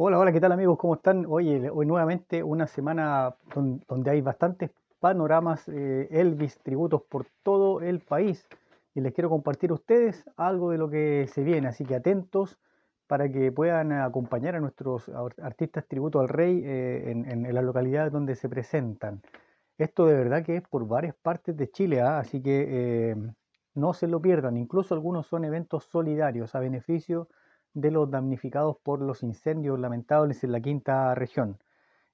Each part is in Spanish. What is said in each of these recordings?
Hola, hola, ¿qué tal amigos? ¿Cómo están? Oye, hoy nuevamente una semana don- donde hay bastantes panoramas eh, Elvis, tributos por todo el país. Y les quiero compartir a ustedes algo de lo que se viene, así que atentos para que puedan acompañar a nuestros ar- artistas tributo al rey eh, en las localidades donde se presentan. Esto de verdad que es por varias partes de Chile, ¿ah? Así que eh, no se lo pierdan. Incluso algunos son eventos solidarios a beneficio de los damnificados por los incendios lamentables en la quinta región.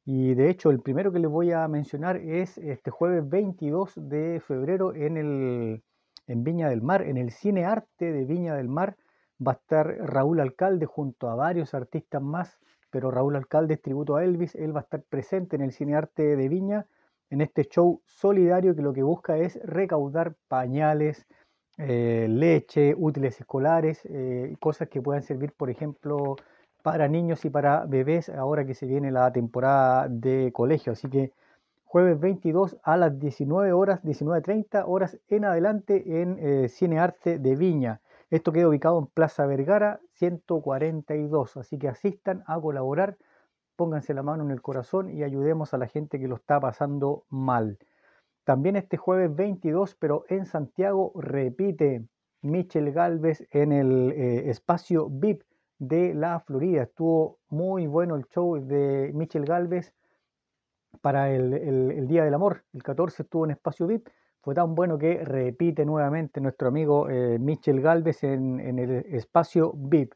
Y de hecho, el primero que les voy a mencionar es este jueves 22 de febrero en el, en Viña del Mar, en el Cine Arte de Viña del Mar. Va a estar Raúl Alcalde junto a varios artistas más, pero Raúl Alcalde es tributo a Elvis. Él va a estar presente en el Cine Arte de Viña en este show solidario que lo que busca es recaudar pañales, eh, leche, útiles escolares, eh, cosas que puedan servir, por ejemplo, para niños y para bebés ahora que se viene la temporada de colegio. Así que jueves 22 a las 19 horas, 19.30 horas en adelante en eh, Cine Arte de Viña. Esto queda ubicado en Plaza Vergara 142. Así que asistan a colaborar, pónganse la mano en el corazón y ayudemos a la gente que lo está pasando mal. También este jueves 22, pero en Santiago, repite Michel Galvez en el eh, espacio VIP de la Florida. Estuvo muy bueno el show de Michel Galvez para el, Día del Amor. El 14 estuvo en espacio VIP. Fue tan bueno que repite nuevamente nuestro amigo eh, Michel Galvez en, en el espacio VIP.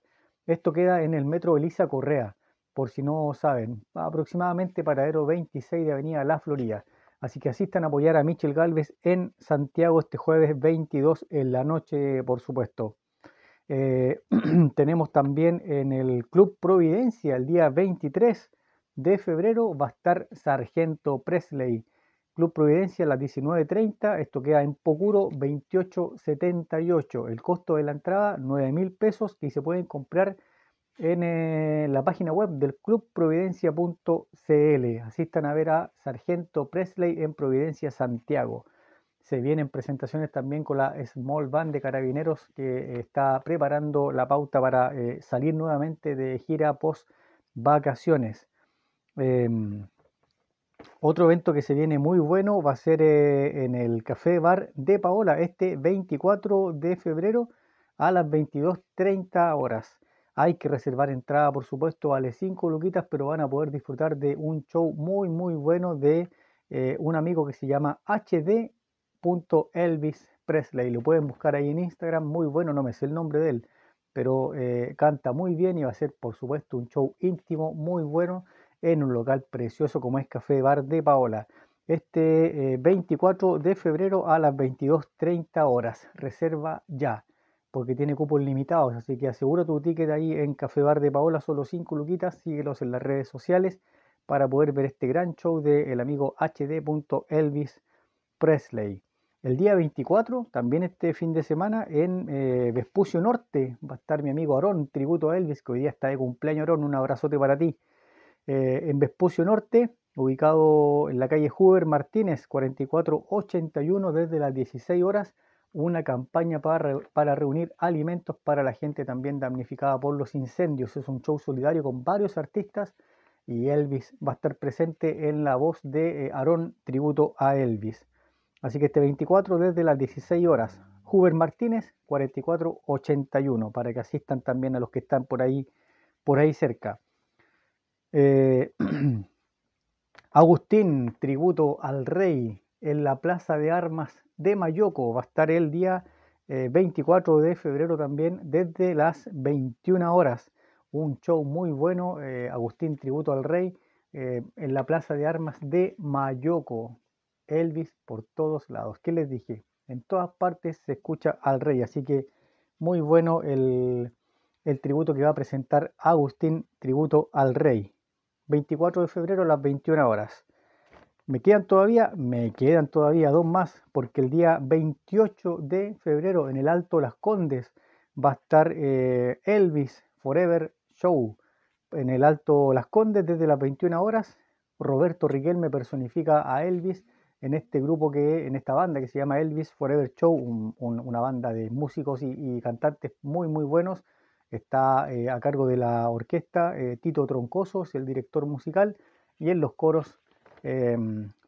Esto queda en el metro Elisa Correa, por si no saben, aproximadamente paradero 26 de Avenida La Florida. Así que asistan a apoyar a Michel Galvez en Santiago este jueves 22 en la noche, por supuesto. Eh, tenemos también en el Club Providencia el día 23 de febrero va a estar Sargento Presley. Club Providencia a las 19.30. Esto queda en Pocuro 28.78. El costo de la entrada 9 mil pesos que se pueden comprar en eh, la página web del clubprovidencia.cl. Asistan a ver a Sargento Presley en Providencia, Santiago. Se vienen presentaciones también con la Small Band de Carabineros que está preparando la pauta para eh, salir nuevamente de gira post vacaciones. Em, otro evento que se viene muy bueno va a ser eh, en el Café Bar de Paola este 24 de febrero a las 22.30 horas. Hay que reservar entrada, por supuesto, vale 5 luquitas, pero van a poder disfrutar de un show muy, muy bueno de eh, un amigo que se llama hd.elvis Presley. Lo pueden buscar ahí en Instagram, muy bueno, no me sé el nombre de él, pero eh, canta muy bien y va a ser, por supuesto, un show íntimo muy bueno en un local precioso como es Café Bar de Paola. Este eh, 24 de febrero a las 22.30 horas. Reserva ya, porque tiene cupos limitados. Así que asegura tu ticket ahí en Café Bar de Paola, solo 5 luquitas. Síguelos en las redes sociales para poder ver este gran show del amigo hd.elvis Presley. El día 24, también este fin de semana, en eh, Vespucio Norte, va a estar mi amigo Aarón, tributo a Elvis, que hoy día está de cumpleaños Aarón. Un abrazote para ti eh, en Vespucio Norte, ubicado en la calle Hoover Martínez 4481 desde las 16 horas, una campaña para, para reunir alimentos para la gente también damnificada por los incendios. Es un show solidario con varios artistas y Elvis va a estar presente en la voz de eh, Aarón, tributo a Elvis. Así que este 24 desde las 16 horas, Hoover Martínez 4481, para que asistan también a los que están por ahí, por ahí cerca. Eh, Agustín, tributo al rey en la Plaza de Armas de Mayoco. Va a estar el día eh, 24 de febrero también desde las 21 horas. Un show muy bueno, eh, Agustín, tributo al rey eh, en la Plaza de Armas de Mayoco. Elvis por todos lados. ¿Qué les dije? En todas partes se escucha al rey, así que muy bueno el, el tributo que va a presentar Agustín, tributo al rey. 24 de febrero a las 21 horas. ¿Me quedan todavía? Me quedan todavía dos más, porque el día 28 de febrero en el Alto Las Condes va a estar eh, Elvis Forever Show. En el Alto Las Condes desde las 21 horas, Roberto Riquelme personifica a Elvis en este grupo que, en esta banda que se llama Elvis Forever Show, un- un- una banda de músicos y, cantantes muy muy buenos Está eh, a cargo de la orquesta Tito Troncosos, el director musical, y en los coros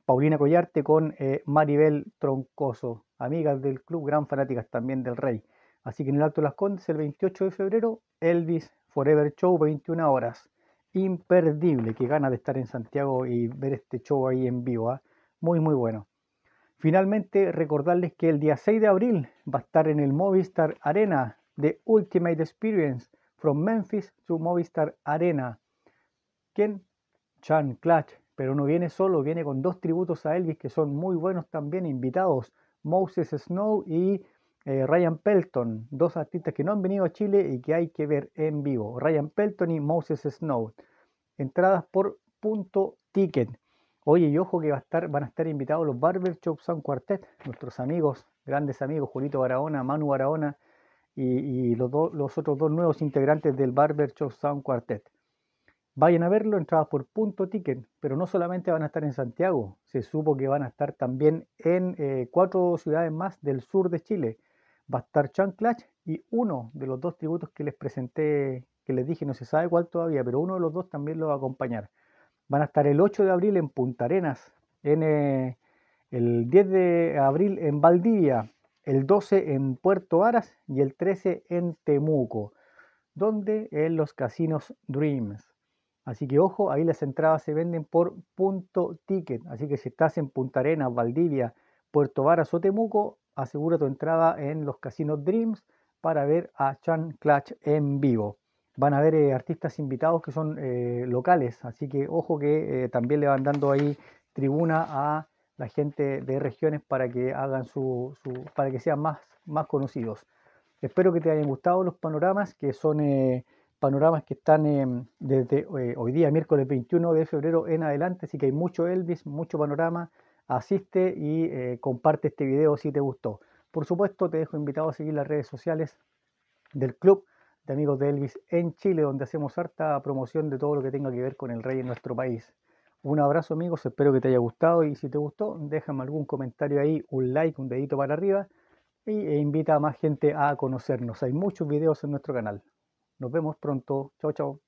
Paulina Collarte con Maribel Troncoso, amigas del club, gran fanáticas también del Rey. Así que en el Alto de las Condes, el 28 de febrero, Elvis Forever Show, 21 horas. Imperdible, que gana de estar en Santiago y ver este show ahí en vivo. ¿ah? Muy, muy bueno. Finalmente, recordarles que el día 6 de abril va a estar en el Movistar Arena de Ultimate Experience from Memphis to Movistar Arena. ¿Quién? Chan Clutch. Pero no viene solo, viene con dos tributos a Elvis que son muy buenos también invitados. Moses Snow y eh, Ryan Pelton, dos artistas que no han venido a Chile y que hay que ver en vivo. Ryan Pelton y Moses Snow. Entradas por punto ticket. Oye, y ojo que va a estar, van a estar invitados los Barber Shop Sound Quartet, nuestros amigos, grandes amigos, Julito Barahona, Manu Barahona y, los, los, otros dos nuevos integrantes del Barber Shop Sound Quartet. Vayan a verlo, entradas por punto ticket, pero no solamente van a estar en Santiago, se supo que van a estar también en eh, cuatro ciudades más del sur de Chile va a estar Chan Clash y uno de los dos tributos que les presenté, que les dije, no se sabe cuál todavía, pero uno de los dos también lo va a acompañar. Van a estar el 8 de abril en Punta Arenas, en, eh, el 10 de abril en Valdivia, el 12 en Puerto Aras y el 13 en Temuco, donde en los casinos Dreams. Así que ojo, ahí las entradas se venden por punto ticket. Así que si estás en Punta Arenas, Valdivia, Puerto Varas o Temuco, asegura tu entrada en los casinos Dreams para ver a Chan Clutch en vivo. Van a haber eh, artistas invitados que son eh, locales, así que ojo que eh, también le van dando ahí tribuna a la gente de regiones para que hagan su, para que sean más, más conocidos. Espero que te hayan gustado los panoramas, que son panoramas que están desde hoy día, miércoles 21 de febrero en adelante, así que hay mucho Elvis, mucho panorama asiste y eh, comparte este video si te gustó. Por supuesto, te dejo invitado a seguir las redes sociales del Club de Amigos de Elvis en Chile, donde hacemos harta promoción de todo lo que tenga que ver con el rey en nuestro país. Un abrazo amigos, espero que te haya gustado y si te gustó, déjame algún comentario ahí, un like, un dedito para arriba y, e invita a más gente a conocernos. Hay muchos videos en nuestro canal. Nos vemos pronto. Chao, chao.